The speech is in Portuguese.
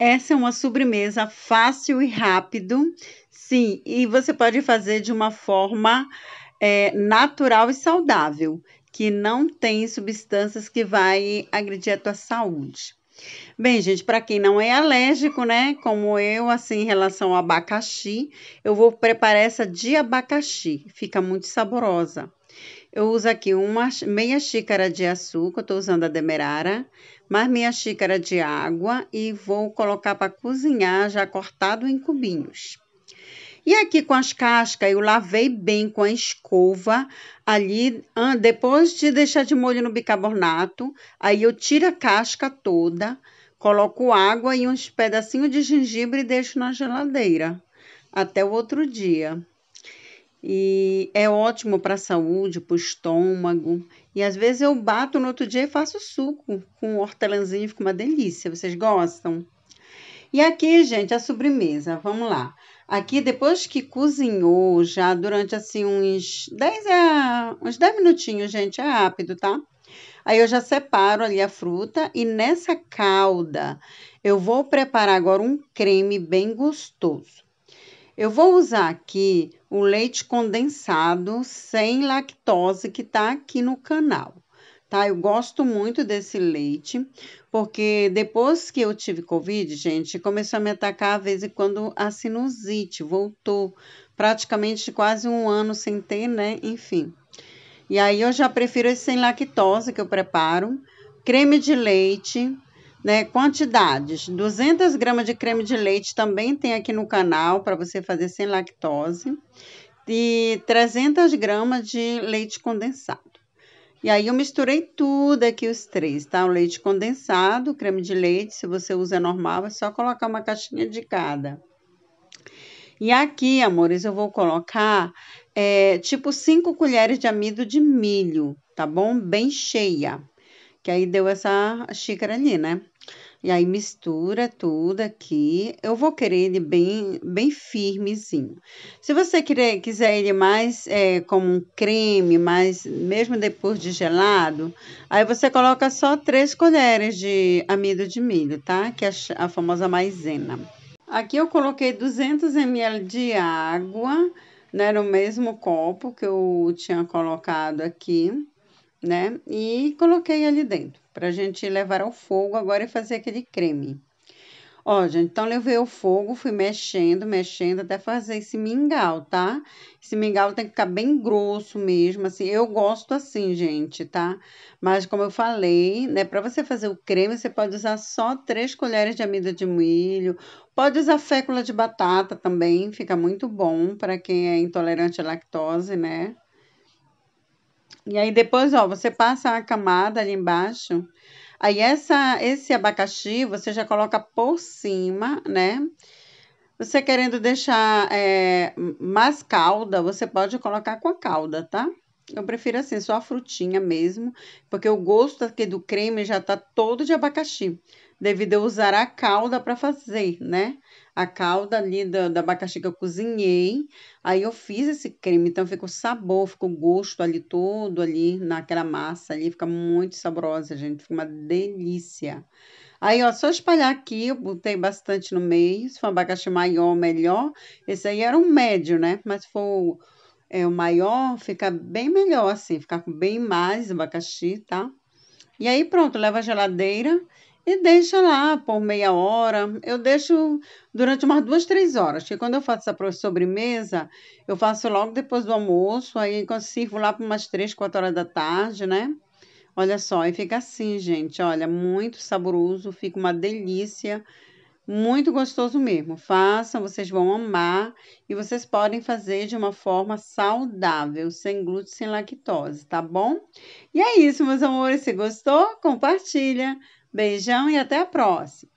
Essa é uma sobremesa fácil e rápido, sim, e você pode fazer de uma forma é, natural e saudável, que não tem substâncias que vai agredir a tua saúde. Bem, gente, para quem não é alérgico, né, como eu, assim, em relação ao abacaxi, eu vou preparar essa de abacaxi, fica muito saborosa. Eu uso aqui uma meia xícara de açúcar, estou usando a demerara, mais meia xícara de água e vou colocar para cozinhar já cortado em cubinhos. E aqui com as cascas, eu lavei bem com a escova ali, depois de deixar de molho no bicarbonato, aí eu tiro a casca toda, coloco água e uns pedacinhos de gengibre e deixo na geladeira até o outro dia. E é ótimo para a saúde, para o estômago. E às vezes eu bato no outro dia e faço suco com hortelãzinho, fica uma delícia. Vocês gostam? E aqui, gente, a sobremesa. Vamos lá. Aqui, depois que cozinhou, já durante assim uns 10 a uns 10 minutinhos, gente, é rápido, tá? Aí eu já separo ali a fruta e nessa calda eu vou preparar agora um creme bem gostoso. Eu vou usar aqui o leite condensado sem lactose que está aqui no canal, tá? Eu gosto muito desse leite, porque depois que eu tive Covid, gente, começou a me atacar a vez em quando a sinusite, voltou praticamente quase um ano sem ter, né? Enfim. E aí eu já prefiro esse sem lactose que eu preparo, creme de leite, né? Quantidades: 200 gramas de creme de leite também tem aqui no canal para você fazer sem lactose e 300 gramas de leite condensado. E aí eu misturei tudo aqui os três, tá? O leite condensado, creme de leite, se você usa normal, é só colocar uma caixinha de cada. E aqui, amores, eu vou colocar é, tipo 5 colheres de amido de milho, tá bom? Bem cheia. Que aí deu essa xícara ali, né? E aí mistura tudo aqui. Eu vou querer ele bem, bem firmezinho. Se você querer, quiser ele mais é, como um creme, mais mesmo depois de gelado, aí você coloca só três colheres de amido de milho, tá? Que é a, a famosa maisena. Aqui eu coloquei 200 ml de água, né? No mesmo copo que eu tinha colocado aqui né? E coloquei ali dentro, pra gente levar ao fogo agora e fazer aquele creme. Ó, gente, então levei o fogo, fui mexendo, mexendo até fazer esse mingau, tá? Esse mingau tem que ficar bem grosso mesmo, assim. Eu gosto assim, gente, tá? Mas como eu falei, né, para você fazer o creme, você pode usar só três colheres de amido de milho. Pode usar fécula de batata também, fica muito bom para quem é intolerante à lactose, né? E aí depois, ó, você passa a camada ali embaixo. Aí essa, esse abacaxi você já coloca por cima, né? Você querendo deixar é, mais calda, você pode colocar com a calda, tá? Eu prefiro assim, só a frutinha mesmo, porque o gosto aqui do creme já tá todo de abacaxi, devido a usar a calda para fazer, né? A calda ali do, do abacaxi que eu cozinhei, aí eu fiz esse creme, então fica o sabor, fica o gosto ali todo ali naquela massa ali, fica muito saborosa, gente, fica uma delícia. Aí, ó, só espalhar aqui, eu botei bastante no meio, se for um abacaxi maior, melhor. Esse aí era um médio, né? Mas se for é, o maior, fica bem melhor, assim, ficar com bem mais abacaxi, tá? E aí, pronto, leva a geladeira e deixa lá por meia hora. Eu deixo durante umas duas, três horas. Porque quando eu faço essa sobremesa, eu faço logo depois do almoço, aí eu sirvo lá por umas três, quatro horas da tarde, né? Olha só, e fica assim, gente, olha, muito saboroso, fica uma delícia. Muito gostoso mesmo. Façam, vocês vão amar e vocês podem fazer de uma forma saudável, sem glúten, sem lactose, tá bom? E é isso, meus amores. Se gostou, compartilha. Beijão e até a próxima.